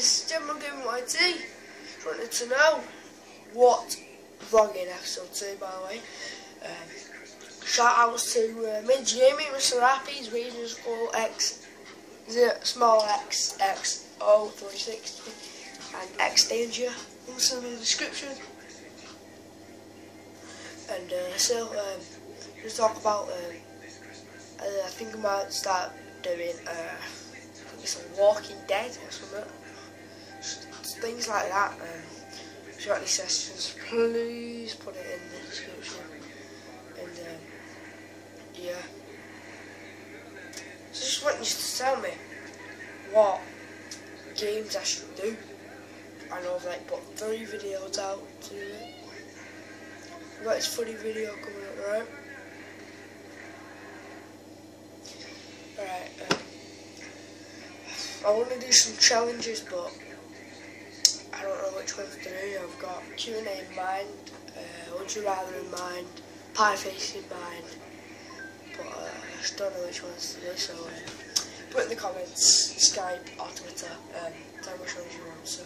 guys, General Gaming YT. Just wanted to know what vlogging episode 2 by the way. Um, shout outs to uh, Major Gaming, Mr. Rapidss, Region School X, zero, small X, X, O, 360, and X Danger. Links in the description. And uh, so, um, just talk about, um, I think I might start doing uh, some Walking Dead or something. Things like that. Um, any suggestions, please put it in the description. And um, yeah. So just want you to tell me what games I should do. I know I've like put three videos out to do it. Got this funny video coming up, right? Alright, um, I want to do some challenges, but got Q&A in mind, uh, Would You Rather in mind, Pie Face in mind, but uh, I just don't know which ones to do, so uh, put in the comments, Skype or Twitter, um, tell me which ones you want, so.